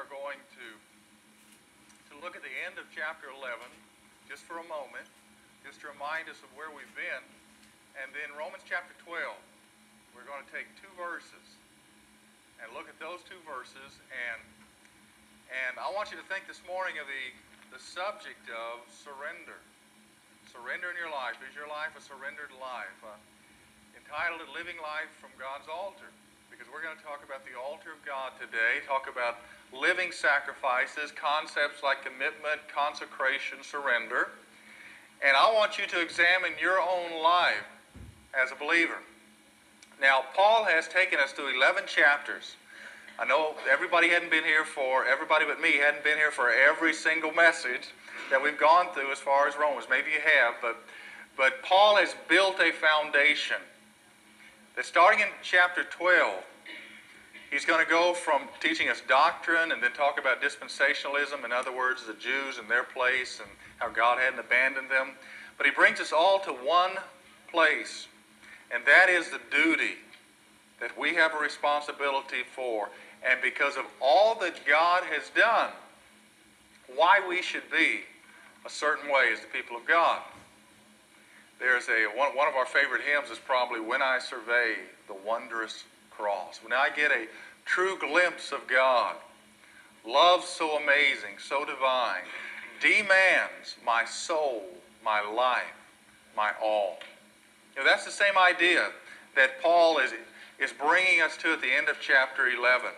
are going to, to look at the end of chapter 11 just for a moment, just to remind us of where we've been. And then Romans chapter 12, we're going to take two verses and look at those two verses. And, and I want you to think this morning of the, the subject of surrender. Surrender in your life. Is your life a surrendered life? Uh, entitled it Living Life from God's Altar because we're going to talk about the altar of God today, talk about living sacrifices, concepts like commitment, consecration, surrender. And I want you to examine your own life as a believer. Now, Paul has taken us through 11 chapters. I know everybody hadn't been here for, everybody but me hadn't been here for every single message that we've gone through as far as Romans. Maybe you have, but, but Paul has built a foundation that starting in chapter 12, he's going to go from teaching us doctrine and then talk about dispensationalism, in other words, the Jews and their place and how God hadn't abandoned them. But he brings us all to one place, and that is the duty that we have a responsibility for. And because of all that God has done, why we should be a certain way as the people of God. There's a one, one of our favorite hymns is probably When I Survey the Wondrous Cross. When I get a true glimpse of God, love so amazing, so divine, demands my soul, my life, my all. You know, that's the same idea that Paul is, is bringing us to at the end of chapter 11.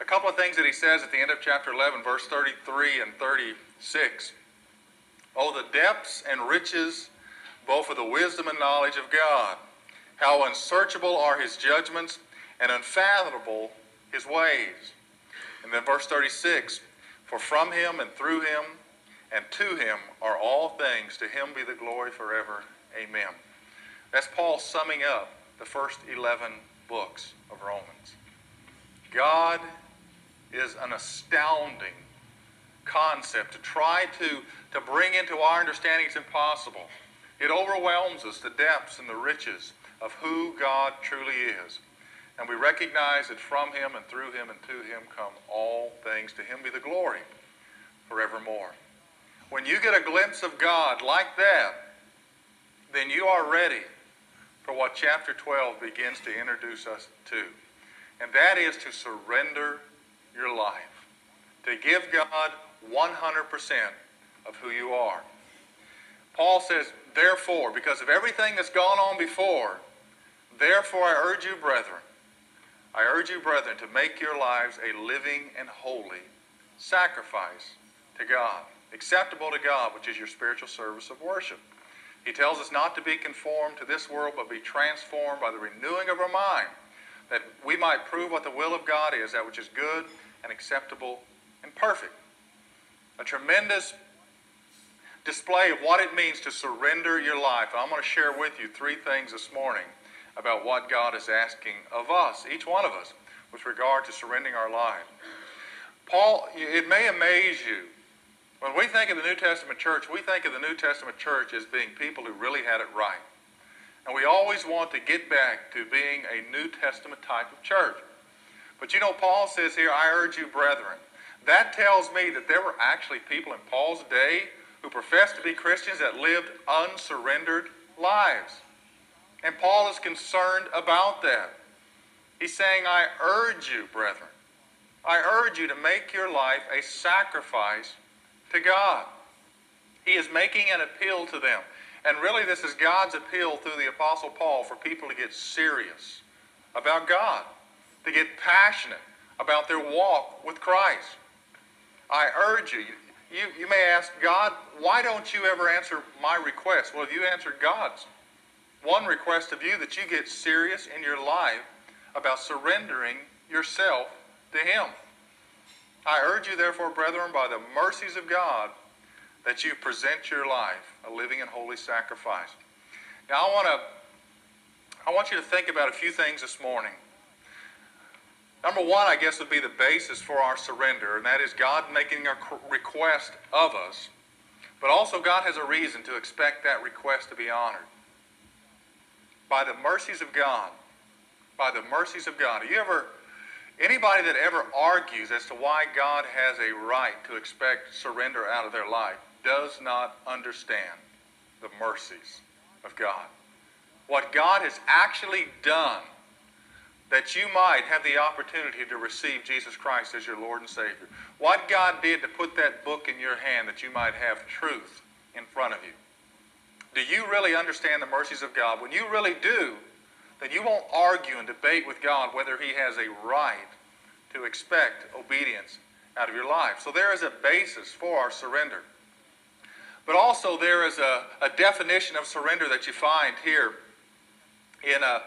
A couple of things that he says at the end of chapter 11, verse 33 and 36. Oh, the depths and riches both of the wisdom and knowledge of God. How unsearchable are his judgments and unfathomable his ways. And then verse 36 For from him and through him and to him are all things. To him be the glory forever. Amen. That's Paul summing up the first 11 books of Romans. God is an astounding concept to try to, to bring into our understanding. It's impossible. It overwhelms us, the depths and the riches of who God truly is. And we recognize that from him and through him and to him come all things. To him be the glory forevermore. When you get a glimpse of God like that, then you are ready for what chapter 12 begins to introduce us to. And that is to surrender your life, to give God 100% of who you are. Paul says, therefore, because of everything that's gone on before, therefore I urge you, brethren, I urge you, brethren, to make your lives a living and holy sacrifice to God, acceptable to God, which is your spiritual service of worship. He tells us not to be conformed to this world, but be transformed by the renewing of our mind, that we might prove what the will of God is, that which is good and acceptable and perfect. A tremendous display of what it means to surrender your life. I'm going to share with you three things this morning about what God is asking of us, each one of us, with regard to surrendering our lives. Paul, it may amaze you. When we think of the New Testament church, we think of the New Testament church as being people who really had it right. And we always want to get back to being a New Testament type of church. But you know, Paul says here, I urge you, brethren. That tells me that there were actually people in Paul's day who professed to be Christians that lived unsurrendered lives. And Paul is concerned about that. He's saying, I urge you, brethren, I urge you to make your life a sacrifice to God. He is making an appeal to them. And really, this is God's appeal through the Apostle Paul for people to get serious about God, to get passionate about their walk with Christ. I urge you, you, you may ask God, why don't you ever answer my request? Well, if you answered God's one request of you that you get serious in your life about surrendering yourself to Him. I urge you, therefore, brethren, by the mercies of God, that you present your life a living and holy sacrifice. Now, I want to I want you to think about a few things this morning. Number one, I guess, would be the basis for our surrender, and that is God making a request of us. But also, God has a reason to expect that request to be honored. By the mercies of God, by the mercies of God. Have you ever, Anybody that ever argues as to why God has a right to expect surrender out of their life does not understand the mercies of God. What God has actually done that you might have the opportunity to receive Jesus Christ as your Lord and Savior. What God did to put that book in your hand that you might have truth in front of you. Do you really understand the mercies of God? When you really do, then you won't argue and debate with God whether He has a right to expect obedience out of your life. So there is a basis for our surrender. But also there is a, a definition of surrender that you find here in, uh,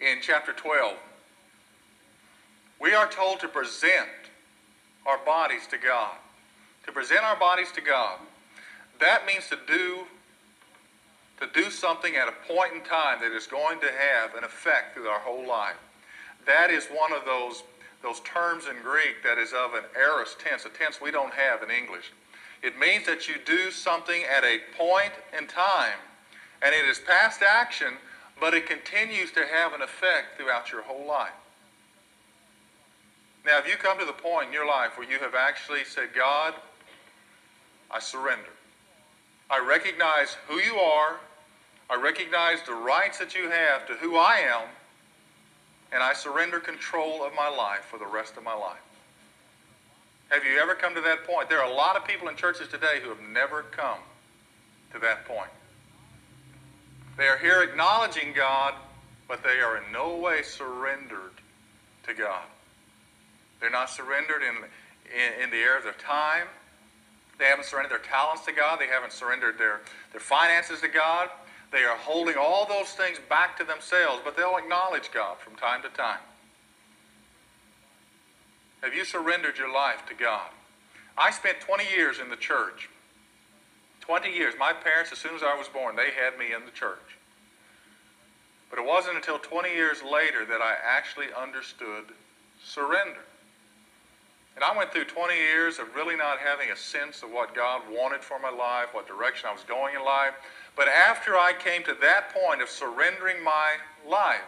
in chapter 12. We are told to present our bodies to God. To present our bodies to God. That means to do to do something at a point in time that is going to have an effect through our whole life. That is one of those, those terms in Greek that is of an aorist tense, a tense we don't have in English. It means that you do something at a point in time, and it is past action, but it continues to have an effect throughout your whole life. Now, if you come to the point in your life where you have actually said, God, I surrender. I recognize who you are. I recognize the rights that you have to who I am. And I surrender control of my life for the rest of my life. Have you ever come to that point? There are a lot of people in churches today who have never come to that point. They are here acknowledging God, but they are in no way surrendered to God. They're not surrendered in, in, in the area of their time. They haven't surrendered their talents to God. They haven't surrendered their, their finances to God. They are holding all those things back to themselves, but they'll acknowledge God from time to time. Have you surrendered your life to God? I spent 20 years in the church. 20 years. My parents, as soon as I was born, they had me in the church. But it wasn't until 20 years later that I actually understood surrender. And I went through 20 years of really not having a sense of what God wanted for my life, what direction I was going in life. But after I came to that point of surrendering my life,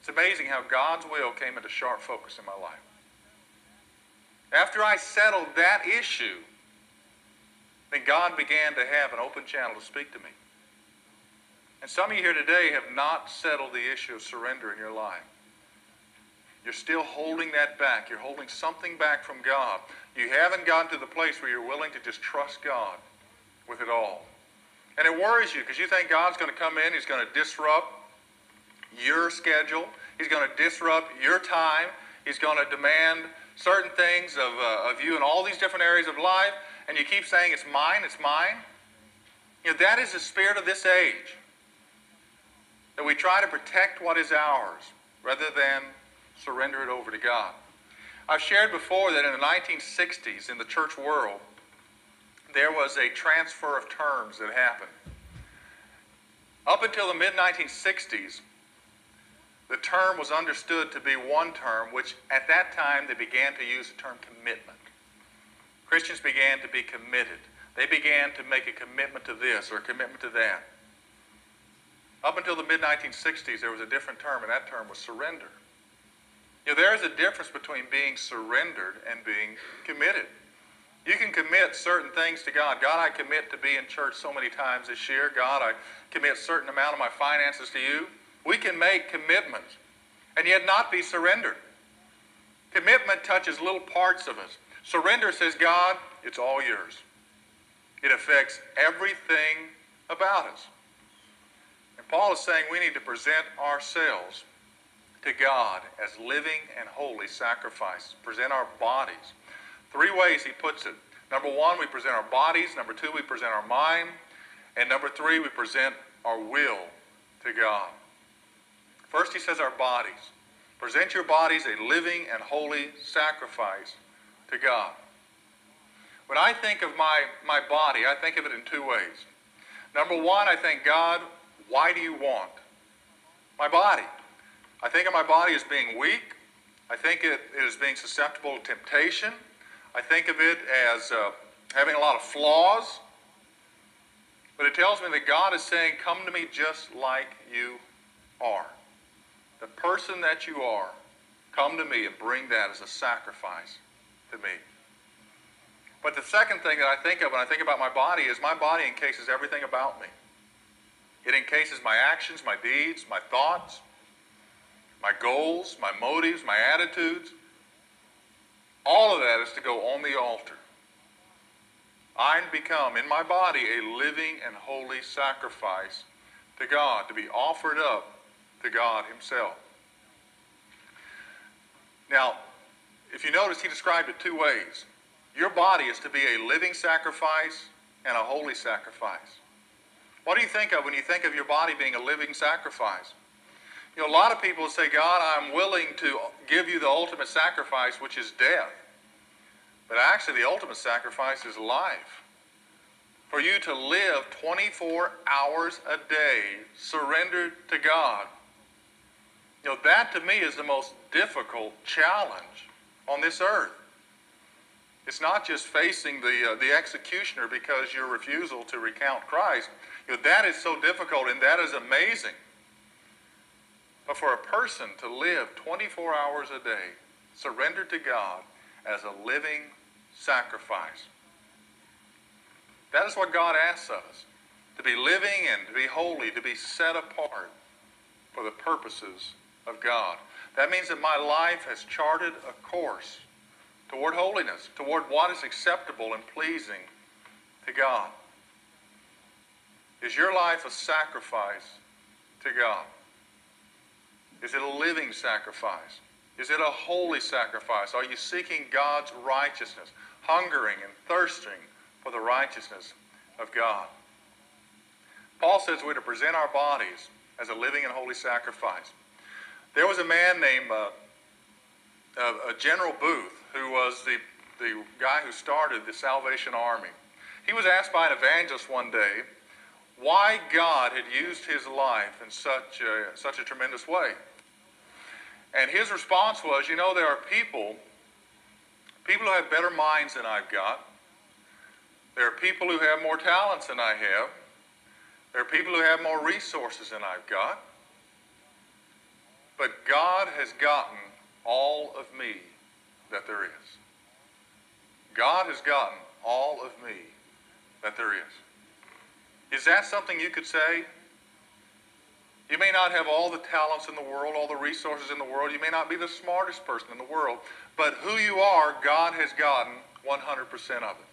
it's amazing how God's will came into sharp focus in my life. After I settled that issue, then God began to have an open channel to speak to me. And some of you here today have not settled the issue of surrender in your life. You're still holding that back. You're holding something back from God. You haven't gotten to the place where you're willing to just trust God with it all. And it worries you because you think God's going to come in, He's going to disrupt your schedule, He's going to disrupt your time, He's going to demand certain things of, uh, of you in all these different areas of life, and you keep saying, It's mine, it's mine. You know, that is the spirit of this age. That we try to protect what is ours rather than surrender it over to God. I've shared before that in the 1960s in the church world, there was a transfer of terms that happened. Up until the mid 1960s, the term was understood to be one term, which at that time they began to use the term commitment. Christians began to be committed. They began to make a commitment to this or a commitment to that. Up until the mid 1960s, there was a different term, and that term was surrender. You know, there is a difference between being surrendered and being committed. You can commit certain things to God. God, I commit to be in church so many times this year. God, I commit a certain amount of my finances to you. We can make commitments and yet not be surrendered. Commitment touches little parts of us. Surrender says, God, it's all yours. It affects everything about us. And Paul is saying we need to present ourselves to God as living and holy sacrifices. Present our bodies. Three ways he puts it. Number one, we present our bodies. Number two, we present our mind. And number three, we present our will to God. First, he says our bodies. Present your bodies a living and holy sacrifice to God. When I think of my, my body, I think of it in two ways. Number one, I think, God, why do you want my body? I think of my body as being weak. I think it, it is being susceptible to temptation. I think of it as uh, having a lot of flaws. But it tells me that God is saying, Come to me just like you are. The person that you are. Come to me and bring that as a sacrifice to me. But the second thing that I think of when I think about my body is my body encases everything about me. It encases my actions, my deeds, my thoughts, my goals, my motives, my attitudes. All of that is to go on the altar. I become in my body a living and holy sacrifice to God, to be offered up to God Himself. Now, if you notice, He described it two ways. Your body is to be a living sacrifice and a holy sacrifice. What do you think of when you think of your body being a living sacrifice? You know, a lot of people say, God, I'm willing to give you the ultimate sacrifice, which is death. But actually, the ultimate sacrifice is life. For you to live 24 hours a day surrendered to God. You know, that to me is the most difficult challenge on this earth. It's not just facing the, uh, the executioner because your refusal to recount Christ. You know, that is so difficult and that is amazing. But for a person to live 24 hours a day, surrendered to God as a living sacrifice, that is what God asks us. To be living and to be holy, to be set apart for the purposes of God. That means that my life has charted a course toward holiness, toward what is acceptable and pleasing to God. Is your life a sacrifice to God? Is it a living sacrifice? Is it a holy sacrifice? Are you seeking God's righteousness, hungering and thirsting for the righteousness of God? Paul says we're to present our bodies as a living and holy sacrifice. There was a man named uh, uh, General Booth who was the, the guy who started the Salvation Army. He was asked by an evangelist one day why God had used his life in such a, such a tremendous way. And his response was, you know, there are people, people who have better minds than I've got. There are people who have more talents than I have. There are people who have more resources than I've got. But God has gotten all of me that there is. God has gotten all of me that there is. Is that something you could say? You may not have all the talents in the world, all the resources in the world. You may not be the smartest person in the world. But who you are, God has gotten 100% of it.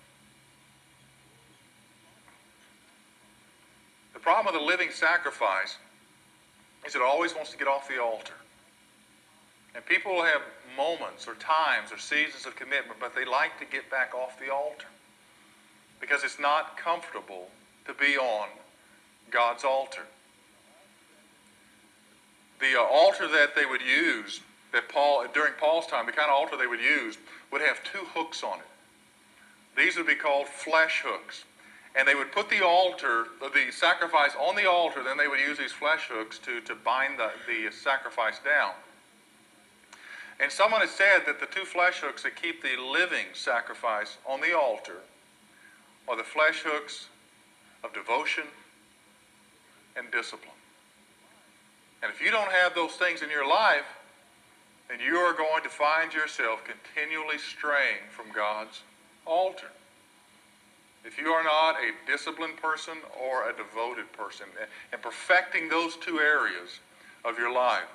The problem with a living sacrifice is it always wants to get off the altar. And people will have moments or times or seasons of commitment, but they like to get back off the altar because it's not comfortable to be on God's altar. The uh, altar that they would use, that Paul during Paul's time, the kind of altar they would use, would have two hooks on it. These would be called flesh hooks. And they would put the altar, the sacrifice on the altar, then they would use these flesh hooks to, to bind the, the sacrifice down. And someone has said that the two flesh hooks that keep the living sacrifice on the altar are the flesh hooks of devotion and discipline. And if you don't have those things in your life, then you are going to find yourself continually straying from God's altar. If you are not a disciplined person or a devoted person, and perfecting those two areas of your life.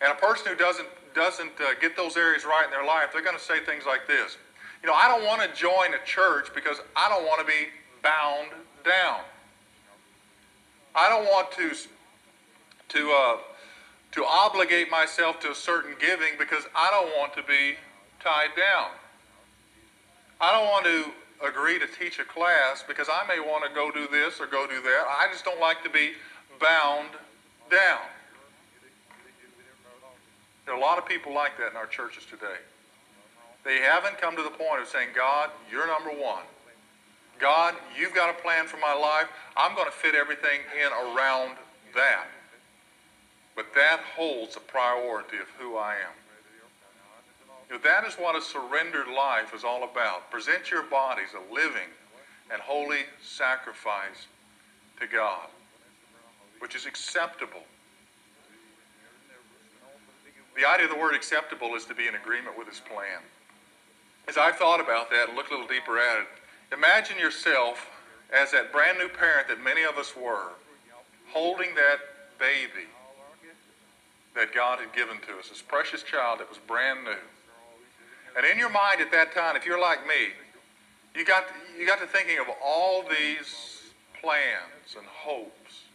And a person who doesn't doesn't uh, get those areas right in their life, they're going to say things like this. You know, I don't want to join a church because I don't want to be bound down. I don't want to to uh, to obligate myself to a certain giving because I don't want to be tied down. I don't want to agree to teach a class because I may want to go do this or go do that. I just don't like to be bound down. There are a lot of people like that in our churches today. They haven't come to the point of saying, God, you're number one. God, you've got a plan for my life. I'm going to fit everything in around that. But that holds the priority of who I am. You know, that is what a surrendered life is all about. Present your bodies a living and holy sacrifice to God, which is acceptable the idea of the word acceptable is to be in agreement with his plan. As I thought about that and looked a little deeper at it, imagine yourself as that brand new parent that many of us were, holding that baby that God had given to us, this precious child that was brand new. And in your mind at that time, if you're like me, you got, you got to thinking of all these plans and hopes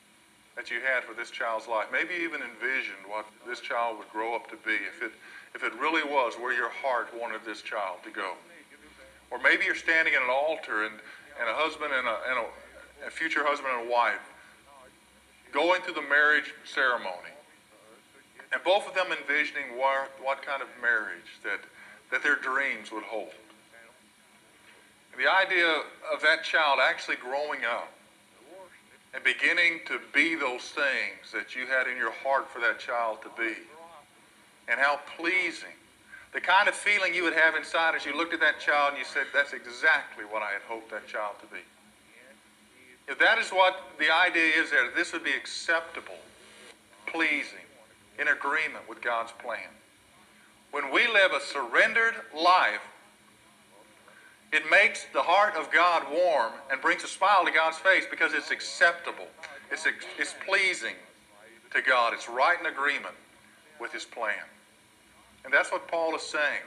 that you had for this child's life. Maybe even envisioned what this child would grow up to be if it, if it really was where your heart wanted this child to go. Or maybe you're standing at an altar and, and a husband and, a, and a, a future husband and a wife going through the marriage ceremony. And both of them envisioning what, what kind of marriage that, that their dreams would hold. And the idea of that child actually growing up and beginning to be those things that you had in your heart for that child to be. And how pleasing. The kind of feeling you would have inside as you looked at that child and you said, that's exactly what I had hoped that child to be. If that is what the idea is there, this would be acceptable, pleasing, in agreement with God's plan. When we live a surrendered life it makes the heart of God warm and brings a smile to God's face because it's acceptable. It's, it's pleasing to God. It's right in agreement with His plan. And that's what Paul is saying.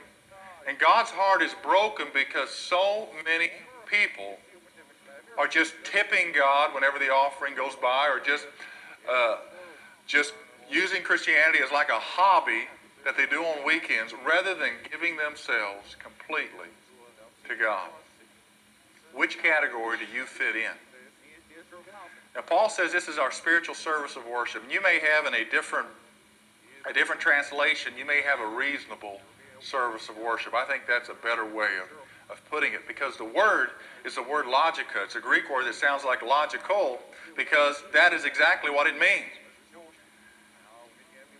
And God's heart is broken because so many people are just tipping God whenever the offering goes by or just, uh, just using Christianity as like a hobby that they do on weekends rather than giving themselves completely to God. Which category do you fit in? Now, Paul says this is our spiritual service of worship. You may have in a different, a different translation, you may have a reasonable service of worship. I think that's a better way of, of putting it because the word is the word logica. It's a Greek word that sounds like logical because that is exactly what it means.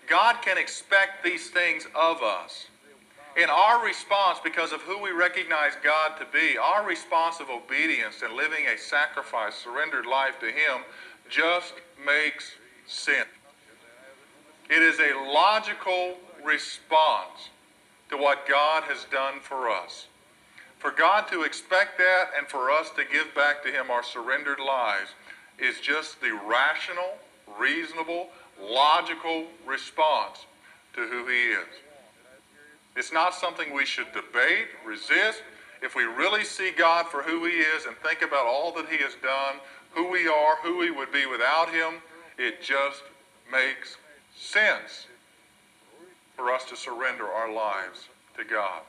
God can expect these things of us. In our response, because of who we recognize God to be, our response of obedience and living a sacrifice, surrendered life to Him, just makes sense. It is a logical response to what God has done for us. For God to expect that and for us to give back to Him our surrendered lives is just the rational, reasonable, logical response to who He is. It's not something we should debate, resist. If we really see God for who He is and think about all that He has done, who we are, who we would be without Him, it just makes sense for us to surrender our lives to God.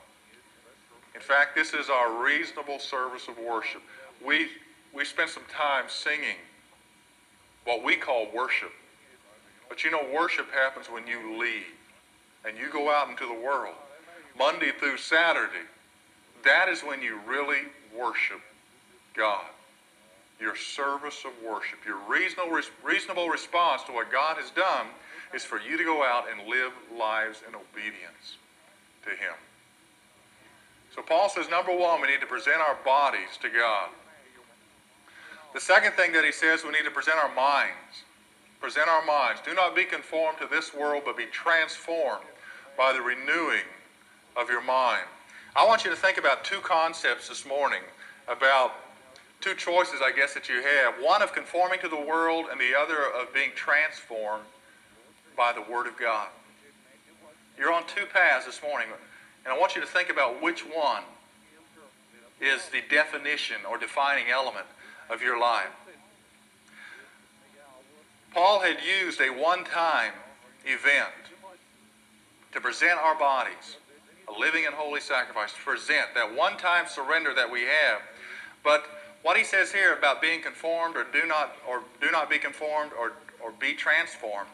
In fact, this is our reasonable service of worship. We, we spent some time singing what we call worship. But you know, worship happens when you leave and you go out into the world. Monday through Saturday, that is when you really worship God. Your service of worship, your reasonable, reasonable response to what God has done is for you to go out and live lives in obedience to Him. So Paul says, number one, we need to present our bodies to God. The second thing that he says, we need to present our minds. Present our minds. Do not be conformed to this world, but be transformed by the renewing of your mind. I want you to think about two concepts this morning about two choices, I guess, that you have one of conforming to the world, and the other of being transformed by the Word of God. You're on two paths this morning, and I want you to think about which one is the definition or defining element of your life. Paul had used a one time event to present our bodies a living and holy sacrifice to present that one time surrender that we have. But what he says here about being conformed or do not or do not be conformed or, or be transformed,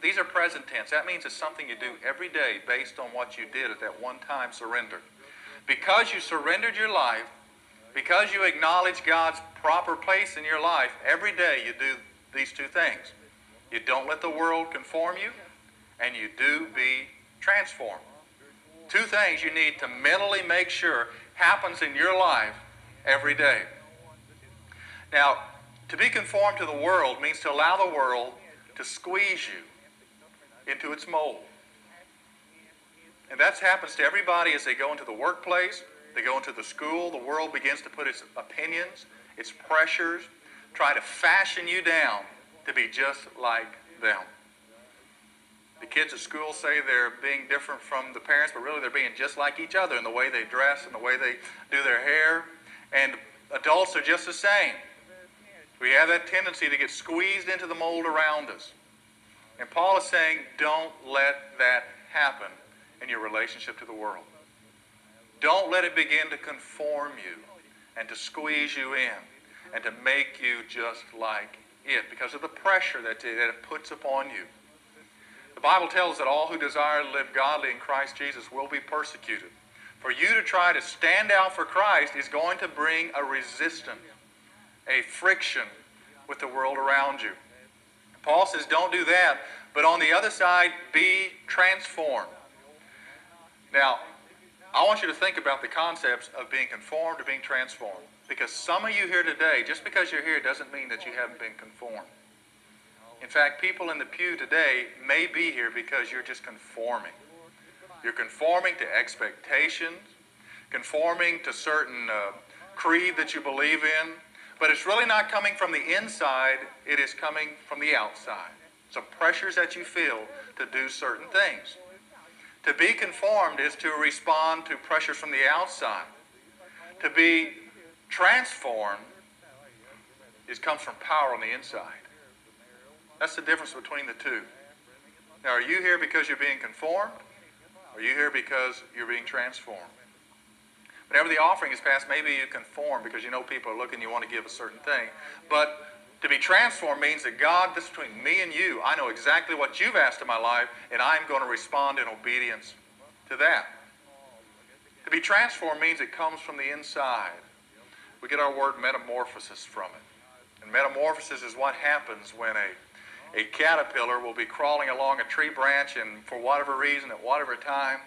these are present tense. That means it's something you do every day based on what you did at that one time surrender. Because you surrendered your life, because you acknowledge God's proper place in your life, every day you do these two things. You don't let the world conform you, and you do be transformed. Two things you need to mentally make sure happens in your life every day. Now, to be conformed to the world means to allow the world to squeeze you into its mold. And that happens to everybody as they go into the workplace, they go into the school, the world begins to put its opinions, its pressures, try to fashion you down to be just like them. The kids at school say they're being different from the parents, but really they're being just like each other in the way they dress and the way they do their hair. And adults are just the same. We have that tendency to get squeezed into the mold around us. And Paul is saying, don't let that happen in your relationship to the world. Don't let it begin to conform you and to squeeze you in and to make you just like it because of the pressure that it puts upon you. The Bible tells that all who desire to live godly in Christ Jesus will be persecuted. For you to try to stand out for Christ is going to bring a resistance, a friction with the world around you. Paul says, don't do that, but on the other side, be transformed. Now, I want you to think about the concepts of being conformed or being transformed. Because some of you here today, just because you're here doesn't mean that you haven't been conformed. In fact, people in the pew today may be here because you're just conforming. You're conforming to expectations, conforming to certain uh, creed that you believe in, but it's really not coming from the inside, it is coming from the outside. Some pressures that you feel to do certain things. To be conformed is to respond to pressures from the outside. To be transformed is comes from power on the inside. That's the difference between the two. Now, are you here because you're being conformed? Or are you here because you're being transformed? Whenever the offering is passed, maybe you conform because you know people are looking, you want to give a certain thing. But to be transformed means that God, this is between me and you, I know exactly what you've asked in my life, and I'm going to respond in obedience to that. To be transformed means it comes from the inside. We get our word metamorphosis from it. And metamorphosis is what happens when a a caterpillar will be crawling along a tree branch, and for whatever reason, at whatever time,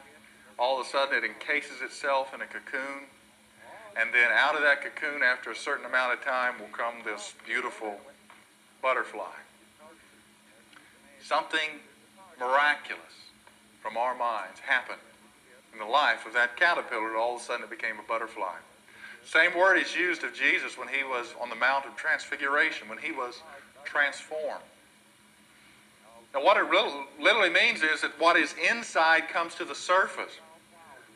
all of a sudden it encases itself in a cocoon. And then out of that cocoon, after a certain amount of time, will come this beautiful butterfly. Something miraculous from our minds happened in the life of that caterpillar. All of a sudden, it became a butterfly. Same word is used of Jesus when he was on the Mount of Transfiguration, when he was transformed. Now, what it literally means is that what is inside comes to the surface.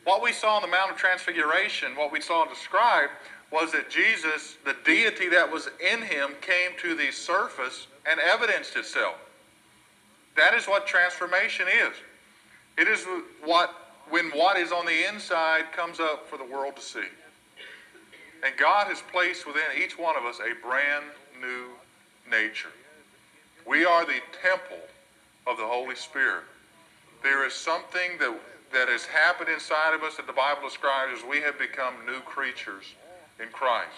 What we saw on the Mount of Transfiguration, what we saw described, was that Jesus, the deity that was in him, came to the surface and evidenced itself. That is what transformation is. It is what when what is on the inside comes up for the world to see. And God has placed within each one of us a brand new nature. We are the temple of the Holy Spirit. There is something that, that has happened inside of us that the Bible describes as we have become new creatures in Christ.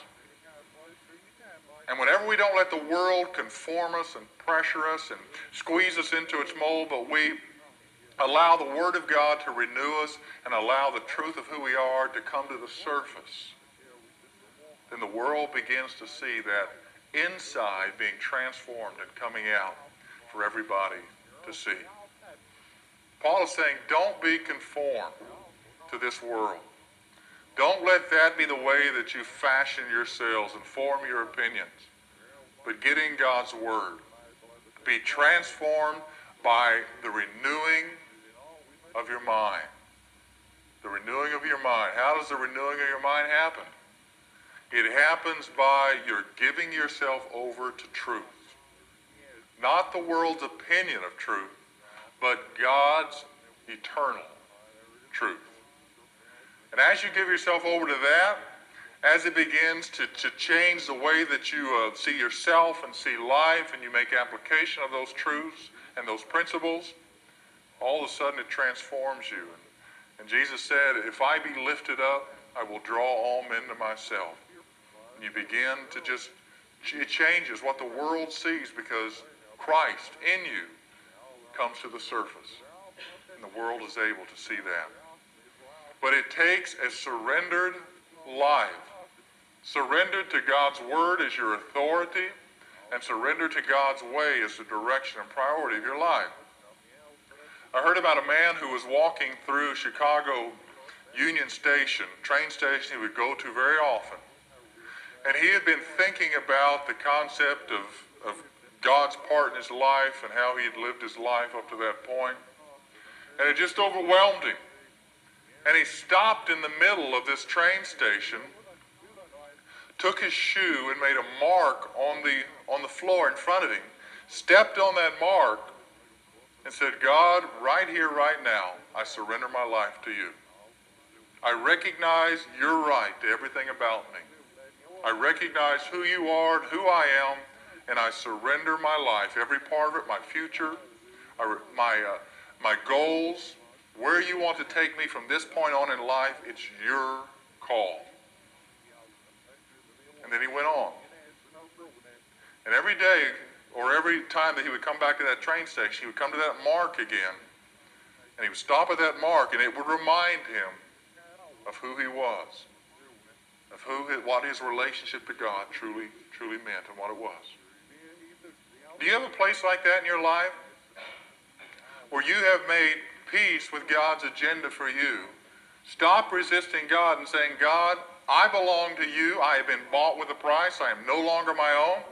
And whenever we don't let the world conform us and pressure us and squeeze us into its mold, but we allow the Word of God to renew us and allow the truth of who we are to come to the surface, then the world begins to see that inside being transformed and coming out for everybody to see. Paul is saying, don't be conformed to this world. Don't let that be the way that you fashion yourselves and form your opinions. But get in God's Word. Be transformed by the renewing of your mind. The renewing of your mind. How does the renewing of your mind happen? It happens by your giving yourself over to truth. Not the world's opinion of truth, but God's eternal truth. And as you give yourself over to that, as it begins to, to change the way that you uh, see yourself and see life, and you make application of those truths and those principles, all of a sudden it transforms you. And, and Jesus said, If I be lifted up, I will draw all men to myself. You begin to just, it changes what the world sees because Christ in you comes to the surface. And the world is able to see that. But it takes a surrendered life. Surrendered to God's word as your authority, and surrender to God's way as the direction and priority of your life. I heard about a man who was walking through Chicago Union Station, train station he would go to very often. He had been thinking about the concept of, of God's part in his life and how he had lived his life up to that point. And it just overwhelmed him. And he stopped in the middle of this train station, took his shoe and made a mark on the, on the floor in front of him, stepped on that mark, and said, God, right here, right now, I surrender my life to you. I recognize you're right to everything about me. I recognize who you are and who I am, and I surrender my life, every part of it, my future, my, uh, my goals, where you want to take me from this point on in life, it's your call. And then he went on. And every day, or every time that he would come back to that train station, he would come to that mark again. And he would stop at that mark, and it would remind him of who he was, of who what his relationship to God truly, truly meant and what it was. Do you have a place like that in your life? Where you have made peace with God's agenda for you. Stop resisting God and saying, God, I belong to you. I have been bought with a price. I am no longer my own.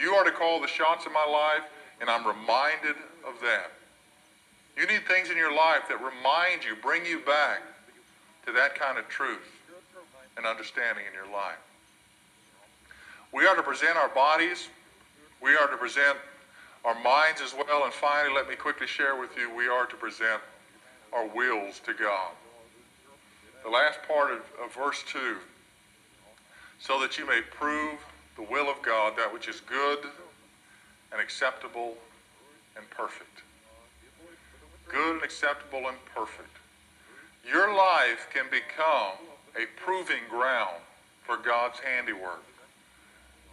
You are to call the shots in my life, and I'm reminded of that. You need things in your life that remind you, bring you back to that kind of truth and understanding in your life. We are to present our bodies. We are to present our minds as well. And finally, let me quickly share with you, we are to present our wills to God. The last part of, of verse 2, so that you may prove the will of God, that which is good and acceptable and perfect. Good and acceptable and perfect. Your life can become a proving ground for God's handiwork.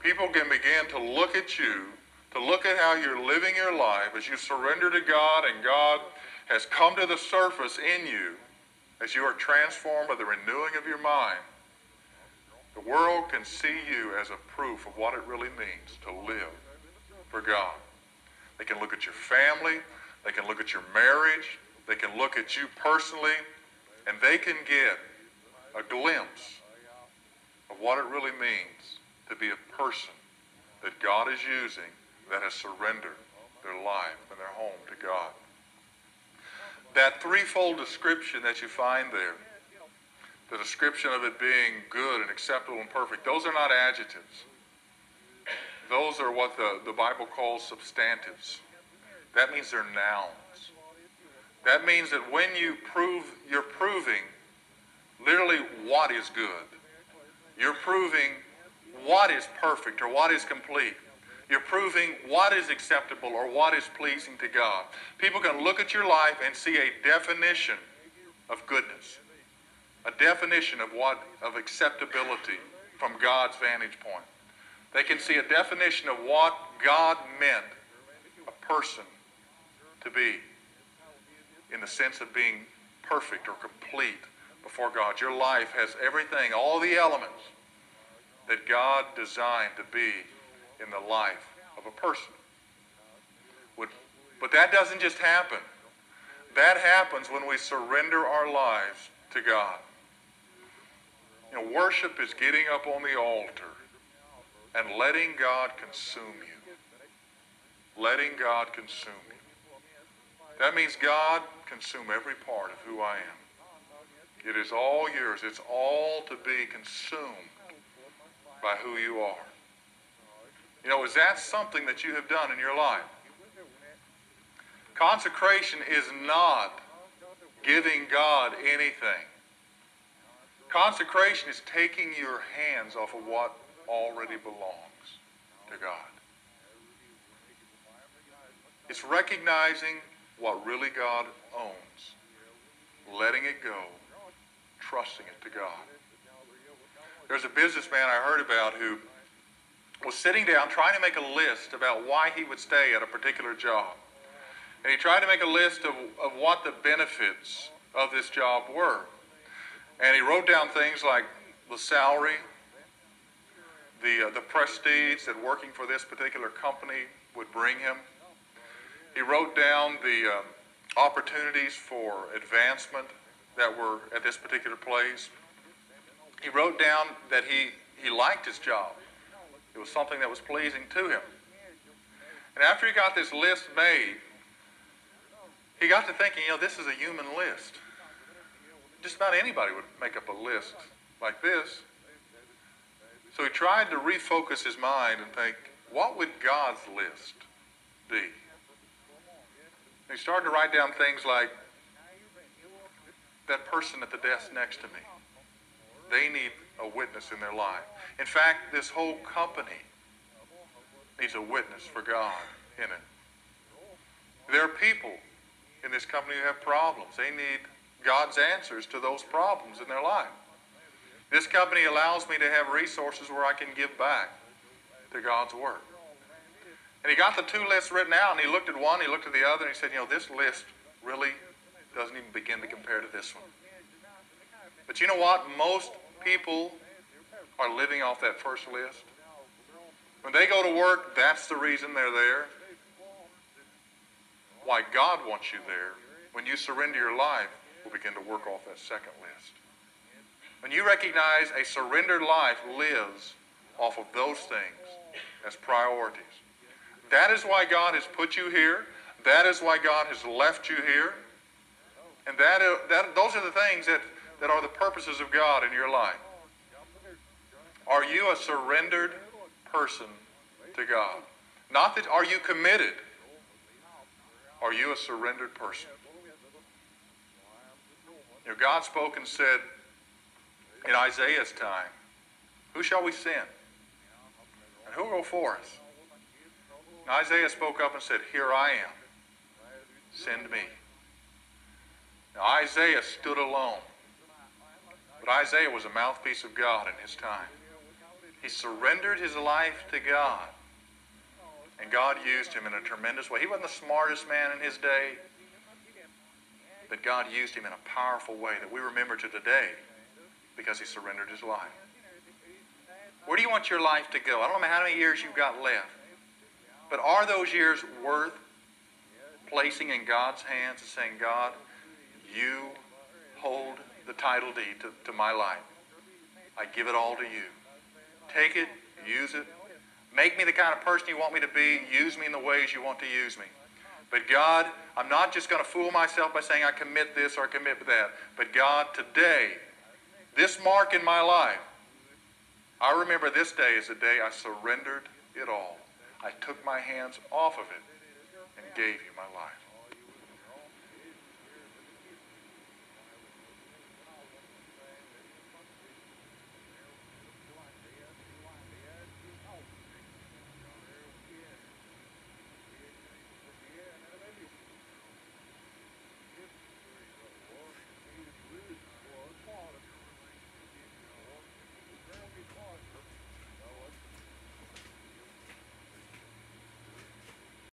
People can begin to look at you, to look at how you're living your life as you surrender to God and God has come to the surface in you as you are transformed by the renewing of your mind. The world can see you as a proof of what it really means to live for God. They can look at your family. They can look at your marriage. They can look at you personally and they can get a glimpse of what it really means to be a person that God is using that has surrendered their life and their home to God. That threefold description that you find there, the description of it being good and acceptable and perfect, those are not adjectives. Those are what the, the Bible calls substantives. That means they're nouns. That means that when you prove, you're proving literally what is good. You're proving what is perfect or what is complete. You're proving what is acceptable or what is pleasing to God. People can look at your life and see a definition of goodness, a definition of what of acceptability from God's vantage point. They can see a definition of what God meant a person to be in the sense of being perfect or complete before God. Your life has everything, all the elements that God designed to be in the life of a person. But that doesn't just happen. That happens when we surrender our lives to God. You know, worship is getting up on the altar and letting God consume you. Letting God consume you. That means God consume every part of who I am. It is all yours. It's all to be consumed by who you are. You know, is that something that you have done in your life? Consecration is not giving God anything. Consecration is taking your hands off of what already belongs to God. It's recognizing what really God owns, letting it go, trusting it to God. There's a businessman I heard about who was sitting down trying to make a list about why he would stay at a particular job. And he tried to make a list of, of what the benefits of this job were. And he wrote down things like the salary, the, uh, the prestige that working for this particular company would bring him, he wrote down the, uh, opportunities for advancement that were at this particular place. He wrote down that he, he liked his job. It was something that was pleasing to him. And after he got this list made, he got to thinking, you know, this is a human list. Just about anybody would make up a list like this. So he tried to refocus his mind and think, what would God's list be? And he started to write down things like, that person at the desk next to me, they need a witness in their life. In fact, this whole company needs a witness for God in it. There are people in this company who have problems. They need God's answers to those problems in their life. This company allows me to have resources where I can give back to God's work. And he got the two lists written out, and he looked at one, he looked at the other, and he said, You know, this list really doesn't even begin to compare to this one. But you know what? Most people are living off that first list. When they go to work, that's the reason they're there. Why God wants you there, when you surrender your life, will begin to work off that second list. When you recognize a surrendered life lives off of those things as priorities. That is why God has put you here. That is why God has left you here. And that, uh, that, those are the things that, that are the purposes of God in your life. Are you a surrendered person to God? Not that are you committed. Are you a surrendered person? You know, God spoke and said in Isaiah's time, Who shall we send? And who will go for us? And Isaiah spoke up and said, Here I am. Send me. Now, Isaiah stood alone. But Isaiah was a mouthpiece of God in his time. He surrendered his life to God. And God used him in a tremendous way. He wasn't the smartest man in his day, but God used him in a powerful way that we remember to today because he surrendered his life. Where do you want your life to go? I don't know how many years you've got left, but are those years worth placing in God's hands and saying, God, you hold the title deed to, to my life. I give it all to you. Take it, use it. Make me the kind of person you want me to be. Use me in the ways you want to use me. But God, I'm not just going to fool myself by saying I commit this or I commit that. But God, today, this mark in my life, I remember this day as the day I surrendered it all. I took my hands off of it and gave you my life.